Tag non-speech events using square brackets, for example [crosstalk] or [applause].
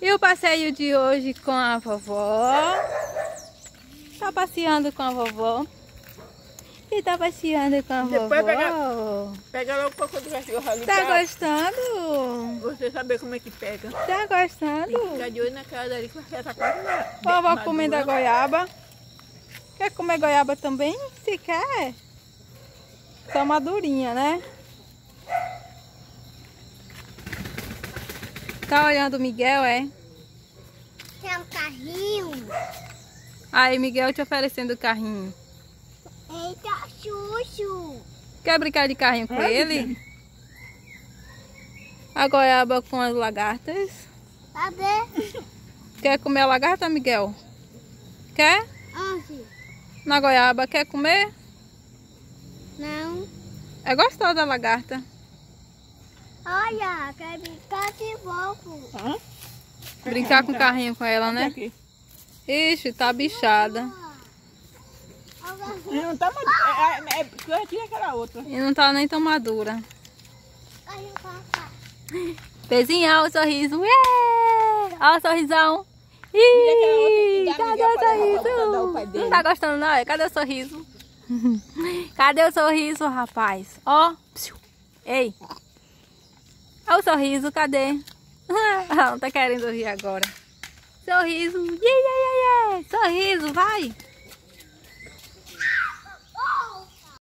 E o passeio de hoje com a vovó? Tá passeando com a vovó? E tá passeando com a Depois vovó? pega- Pega logo o cocô do cachorro ali Tá pra gostando? você saber como é que pega. Tá gostando? Fica de olho naquela dali que já tá quase na... Vovó comendo a goiaba. Quer comer goiaba também? Se quer. Tá madurinha, né? Tá olhando o Miguel, é? Tem um carrinho. Aí, Miguel te oferecendo o carrinho. Eita, chuchu. Quer brincar de carrinho com Ai, ele? A goiaba com as lagartas. Cadê? Quer comer a lagarta, Miguel? Quer? Onde? Na goiaba, quer comer? Não. É gostosa a lagarta. Olha, quer brincar Hã? Brincar com o carrinho com ela, né? Aqui. Ixi, tá bichada. Não tá madura. É, é, é, aquela outra. E não tá nem tão madura. Beijinho, olha o sorriso. Ué! Olha o sorrisão. Ih, cadê o sorriso? Não tá gostando não? é? Cadê o sorriso? [laughs] Cadê o sorriso, rapaz? Ó. Ei. Olha o sorriso, cadê? Não tá querendo rir agora. Sorriso. Yeah, yeah, yeah, yeah. Sorriso, vai.